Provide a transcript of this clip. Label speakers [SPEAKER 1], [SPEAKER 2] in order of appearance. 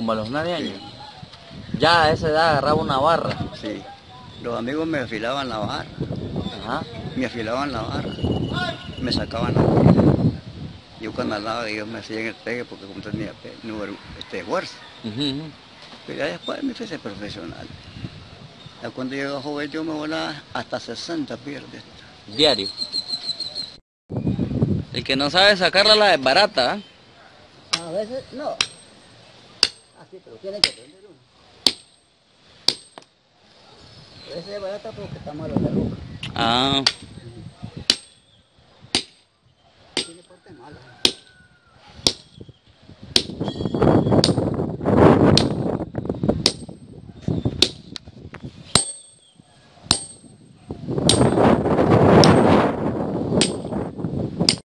[SPEAKER 1] Como a los nueve años. Ya a esa edad agarraba una barra.
[SPEAKER 2] Sí. Los amigos me afilaban la barra.
[SPEAKER 1] Ajá.
[SPEAKER 2] Me afilaban la barra. Me sacaban la barra. Yo cuando andaba ellos me hacían el pegue porque como tenía número, este, fuerza.
[SPEAKER 1] Ujú.
[SPEAKER 2] Pero ya después me hice profesional. Ya cuando llego a joven yo me volaba hasta 60 pierdes.
[SPEAKER 1] Diario. El que no sabe sacarla la es barata, ¿ah?
[SPEAKER 2] A veces no así, pero tiene que prender uno. Pero ese es barata porque está malo de roca.
[SPEAKER 1] Ah. Tiene parte mala.